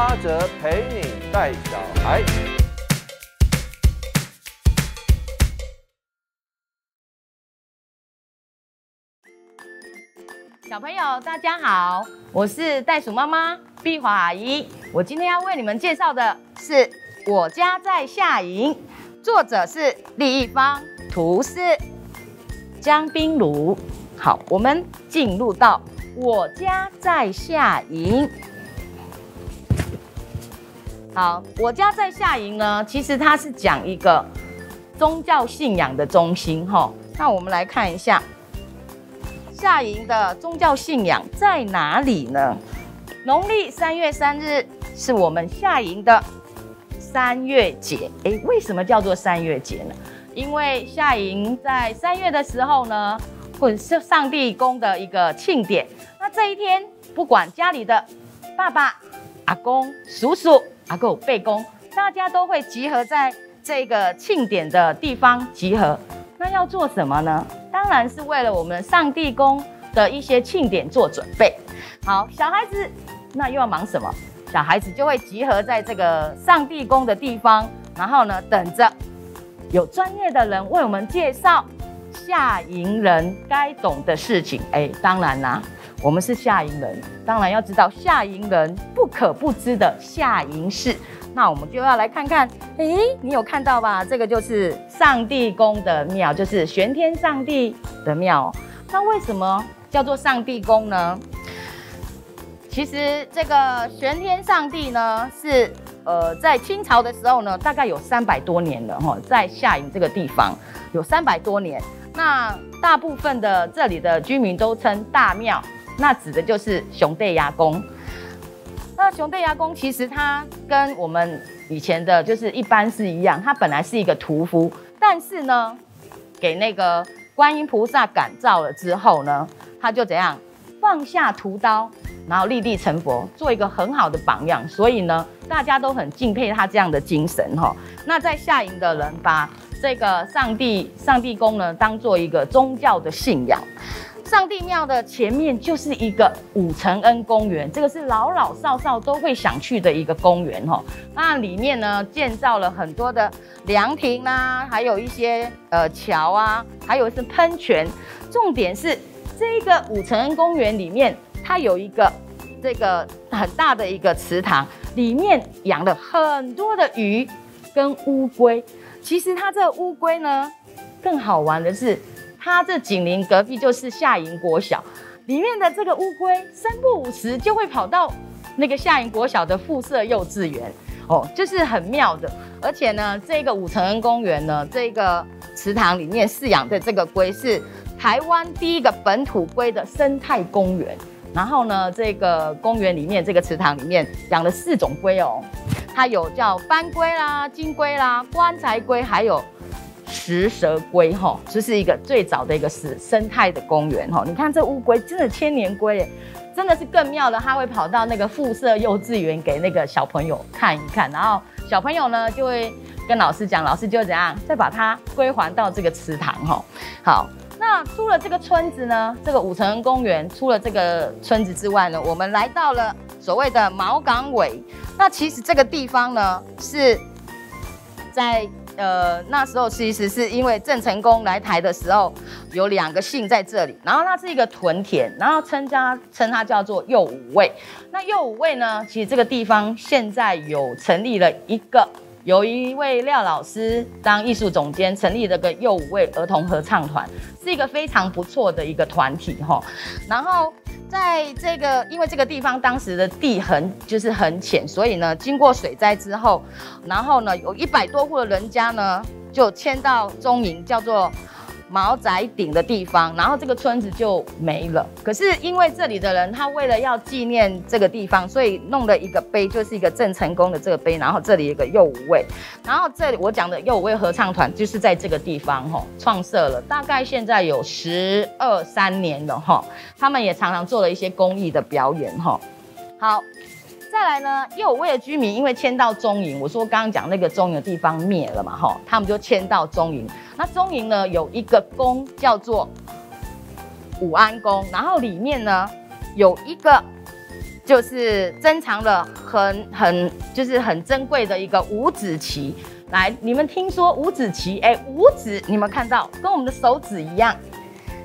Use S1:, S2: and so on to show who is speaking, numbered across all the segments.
S1: 阿哲陪你带小孩。
S2: 小朋友，大家好，我是袋鼠妈妈碧华阿姨。我今天要为你们介绍的是《我家在下营》，作者是李易芳，图是江冰如。好，我们进入到《我家在下营》。好，《我家在下营》呢，其实它是讲一个宗教信仰的中心哈。那我们来看一下。夏营的宗教信仰在哪里呢？农历三月三日是我们夏营的三月节。诶，为什么叫做三月节呢？因为夏营在三月的时候呢，会是上帝宫的一个庆典。那这一天，不管家里的爸爸、阿公、叔叔、阿公、伯公，大家都会集合在这个庆典的地方集合。那要做什么呢？当然是为了我们上帝宫的一些庆典做准备。好，小孩子那又要忙什么？小孩子就会集合在这个上帝宫的地方，然后呢，等着有专业的人为我们介绍下营人该懂的事情。哎，当然啦，我们是下营人，当然要知道下营人不可不知的下营事。那我们就要来看看，哎，你有看到吧？这个就是上帝宫的庙，就是玄天上帝的庙。那为什么叫做上帝宫呢？其实这个玄天上帝呢，是呃在清朝的时候呢，大概有三百多年了哈，在下营这个地方有三百多年。那大部分的这里的居民都称大庙，那指的就是熊背牙宫。那熊背牙公其实他跟我们以前的就是一般是一样，他本来是一个屠夫，但是呢，给那个观音菩萨感召了之后呢，他就怎样放下屠刀，然后立地成佛，做一个很好的榜样，所以呢，大家都很敬佩他这样的精神哈。那在下营的人把这个上帝上帝宫呢当做一个宗教的信仰。上帝庙的前面就是一个武承恩公园，这个是老老少少都会想去的一个公园哈。那里面呢建造了很多的凉亭啊，还有一些呃桥啊，还有是喷泉。重点是这个武承恩公园里面，它有一个这个很大的一个池塘，里面养了很多的鱼跟乌龟。其实它这乌龟呢，更好玩的是。它这紧邻隔壁就是夏营国小，里面的这个乌龟三不五时就会跑到那个夏营国小的附设幼稚园，哦，就是很妙的。而且呢，这个五承恩公园呢，这个池塘里面饲养的这个龟是台湾第一个本土龟的生态公园。然后呢，这个公园里面这个池塘里面养了四种龟哦，它有叫斑龟啦、金龟啦、棺材龟，还有。食蛇龟哈，这是一个最早的一个是生态的公园哈。你看这乌龟真的千年龟，真的是更妙的，它会跑到那个附设幼稚园给那个小朋友看一看，然后小朋友呢就会跟老师讲，老师就怎样再把它归还到这个池塘哈。好，那出了这个村子呢，这个五城公园出了这个村子之外呢，我们来到了所谓的毛港尾。那其实这个地方呢是在。呃，那时候其实是因为郑成功来台的时候，有两个姓在这里，然后它是一个屯田，然后称家称它叫做右五卫。那右五卫呢，其实这个地方现在有成立了一个。有一位廖老师当艺术总监，成立了个右五位儿童合唱团，是一个非常不错的一个团体哈。然后在这个，因为这个地方当时的地很就是很浅，所以呢，经过水灾之后，然后呢，有一百多户的人家呢，就迁到中营，叫做。毛仔顶的地方，然后这个村子就没了。可是因为这里的人，他为了要纪念这个地方，所以弄了一个碑，就是一个郑成功的这个碑。然后这里有个右五位，然后这里我讲的右五位合唱团就是在这个地方哈创设了，大概现在有十二三年了哈。他们也常常做了一些公益的表演哈。好。再来呢，右卫的居民因为迁到中营，我说刚刚讲那个中营的地方灭了嘛，哈，他们就迁到中营。那中营呢有一个宫叫做武安宫，然后里面呢有一个就是珍藏了很很就是很珍贵的一个五子棋。来，你们听说五子棋？哎，五指你们看到跟我们的手指一样？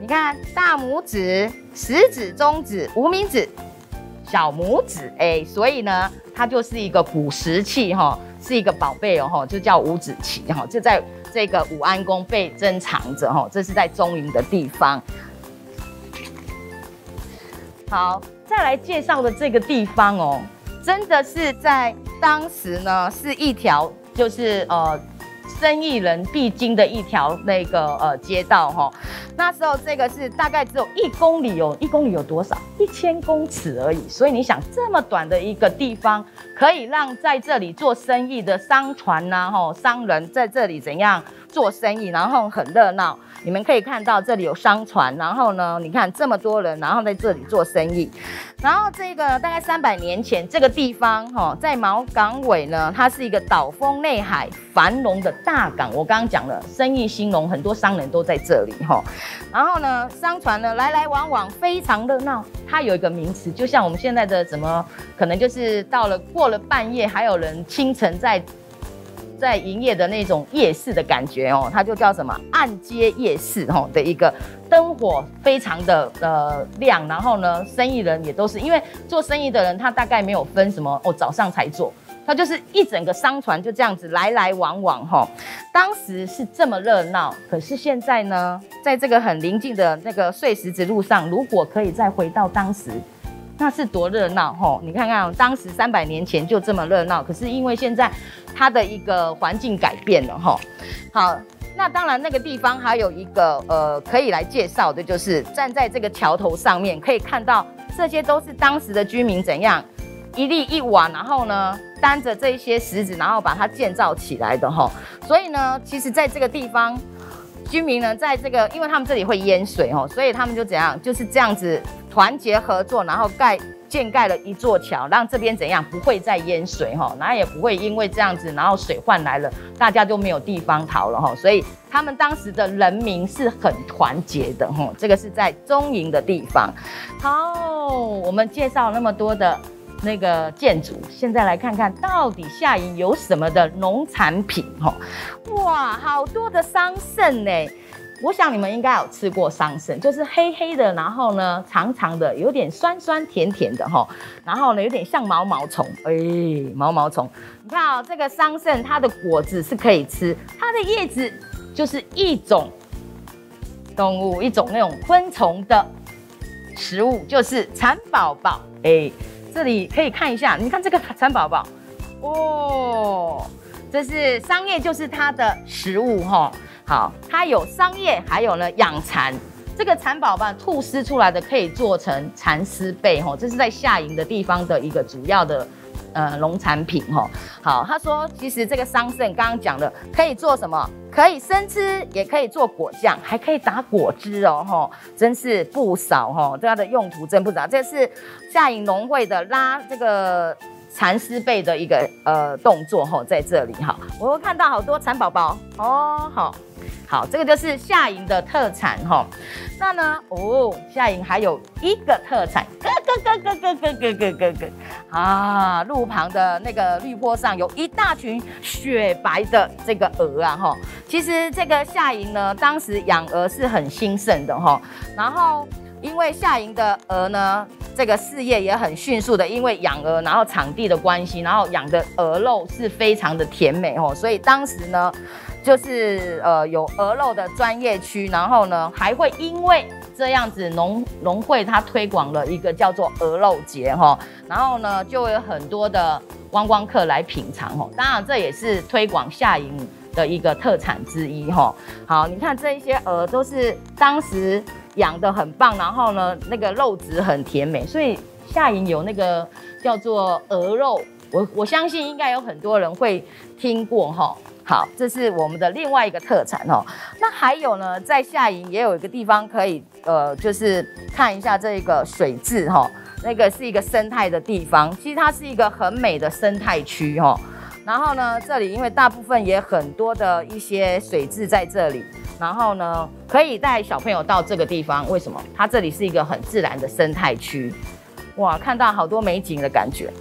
S2: 你看大拇指、食指、中指、无名指、小拇指，哎，所以呢，它就是一个古石器哈，是一个宝贝哦哈，就叫五子棋哈，就在这个武安宫被珍藏着哈，这是在中营的地方。好，再来介绍的这个地方哦，真的是在当时呢，是一条就是呃。生意人必经的一条那个呃街道哈，那时候这个是大概只有一公里有一公里有多少？一千公尺而已。所以你想这么短的一个地方，可以让在这里做生意的商船呐吼商人在这里怎样做生意，然后很热闹。你们可以看到这里有商船，然后呢，你看这么多人，然后在这里做生意。然后这个大概三百年前，这个地方哈，在毛港尾呢，它是一个岛风内海繁荣的大港。我刚刚讲了，生意兴隆，很多商人都在这里哈。然后呢，商船呢来来往往，非常热闹。它有一个名词，就像我们现在的怎么可能就是到了过了半夜，还有人清晨在。在营业的那种夜市的感觉哦，它就叫什么暗街夜市哦的一个灯火非常的呃亮，然后呢，生意人也都是因为做生意的人，他大概没有分什么哦早上才做，他就是一整个商船就这样子来来往往哈。当时是这么热闹，可是现在呢，在这个很临近的那个碎石子路上，如果可以再回到当时。那是多热闹吼！你看看，当时三百年前就这么热闹，可是因为现在它的一个环境改变了吼。好，那当然那个地方还有一个呃可以来介绍的，就是站在这个桥头上面，可以看到这些都是当时的居民怎样一粒一瓦，然后呢担着这些石子，然后把它建造起来的吼。所以呢，其实在这个地方，居民呢在这个，因为他们这里会淹水哦，所以他们就怎样，就是这样子。团结合作，然后盖建盖了一座桥，让这边怎样不会再淹水哈，然后也不会因为这样子，然后水换来了，大家就没有地方逃了哈。所以他们当时的人民是很团结的哈。这个是在中营的地方。好，我们介绍那么多的那个建筑，现在来看看到底下营有什么的农产品哈。哇，好多的桑葚呢。我想你们应该有吃过桑葚，就是黑黑的，然后呢长长的，有点酸酸甜甜的哈，然后呢有点像毛毛虫，哎，毛毛虫。你看啊，这个桑葚它的果子是可以吃，它的叶子就是一种动物，一种那种昆虫的食物，就是蚕宝宝。哎，这里可以看一下，你看这个蚕宝宝，哦，这是桑叶，就是它的食物哈。好，它有桑叶，还有呢养蚕。这个蚕宝宝吐丝出来的可以做成蚕丝被，吼，这是在下营的地方的一个主要的呃农产品，吼。好，他说其实这个桑葚刚刚讲的可以做什么？可以生吃，也可以做果酱，还可以打果汁哦，吼，真是不少，吼，它的用途真不少。这是下营农会的拉这个蚕丝被的一个呃动作，吼，在这里哈，我看到好多蚕宝宝哦，好。好，这个就是夏营的特产哈。那呢，哦，夏营还有一个特产，咯咯咯咯咯咯咯咯咯咯啊！路旁的那个绿坡上有一大群雪白的这个鹅啊哈。其实这个夏营呢，当时养鹅是很兴盛的哈。然后因为夏营的鹅呢，这个事业也很迅速的，因为养鹅，然后场地的关系，然后养的鹅肉是非常的甜美哦，所以当时呢。就是呃有鹅肉的专业区，然后呢还会因为这样子农农会它推广了一个叫做鹅肉节哈，然后呢就有很多的观光客来品尝哈，当然这也是推广夏营的一个特产之一哈。好，你看这一些鹅都是当时养的很棒，然后呢那个肉质很甜美，所以夏营有那个叫做鹅肉，我我相信应该有很多人会听过哈。好，这是我们的另外一个特产哦。那还有呢，在下营也有一个地方可以，呃，就是看一下这个水质哈。那个是一个生态的地方，其实它是一个很美的生态区哈。然后呢，这里因为大部分也很多的一些水质在这里，然后呢，可以带小朋友到这个地方。为什么？它这里是一个很自然的生态区。哇，看到好多美景的感觉。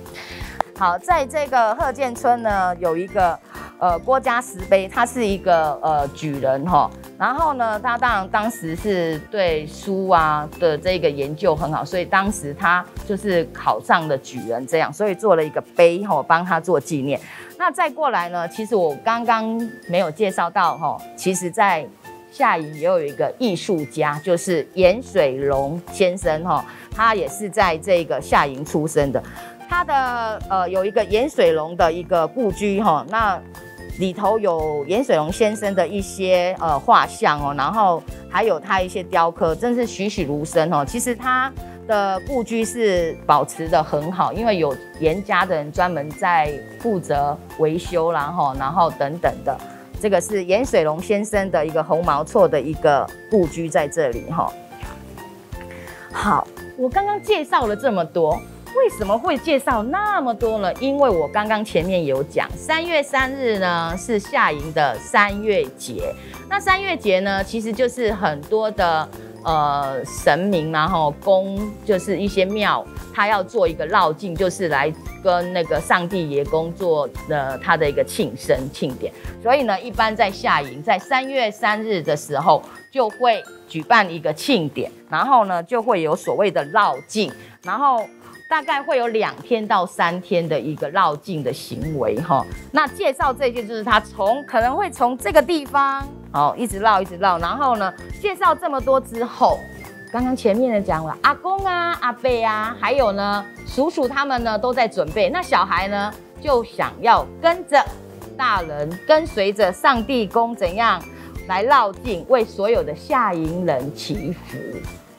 S2: 好，在这个贺建村呢，有一个呃郭家石碑，他是一个呃举人哈。然后呢，他当然当时是对书啊的这个研究很好，所以当时他就是考上了举人这样，所以做了一个碑哈，帮他做纪念。那再过来呢，其实我刚刚没有介绍到哈，其实在下营也有一个艺术家，就是严水龙先生哈，他也是在这个夏营出生的。他的呃有一个盐水龙的一个故居哈，那里头有盐水龙先生的一些呃画像哦，然后还有他一些雕刻，真是栩栩如生哦。其实他的故居是保持的很好，因为有严家的人专门在负责维修，然后然后等等的。这个是盐水龙先生的一个红毛错的一个故居在这里哈。好，我刚刚介绍了这么多。为什么会介绍那么多呢？因为我刚刚前面有讲，三月三日呢是夏营的三月节。那三月节呢，其实就是很多的呃神明然后宫，就是一些庙，他要做一个绕境，就是来跟那个上帝爷公做的他的一个庆生庆典。所以呢，一般在夏营在三月三日的时候，就会举办一个庆典，然后呢就会有所谓的绕境，然后。大概会有两天到三天的一个绕境的行为哈。那介绍这件就是他从可能会从这个地方哦一直绕一直绕，然后呢介绍这么多之后，刚刚前面的讲了阿公啊阿伯啊，还有呢叔叔他们呢都在准备，那小孩呢就想要跟着大人跟随着上帝公怎样来绕境，为所有的下营人祈福。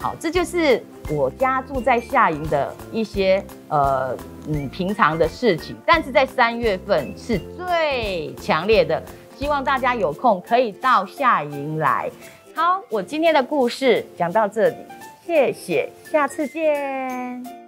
S2: 好，这就是我家住在下营的一些呃嗯平常的事情，但是在三月份是最强烈的，希望大家有空可以到下营来。好，我今天的故事讲到这里，谢谢，下次见。